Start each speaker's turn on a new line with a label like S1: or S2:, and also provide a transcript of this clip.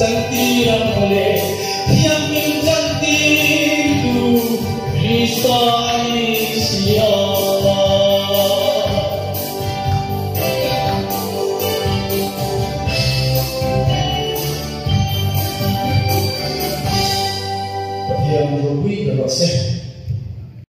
S1: cantik yang boleh yang cantik itu bisa ya Allah Dia menghubungi Bapak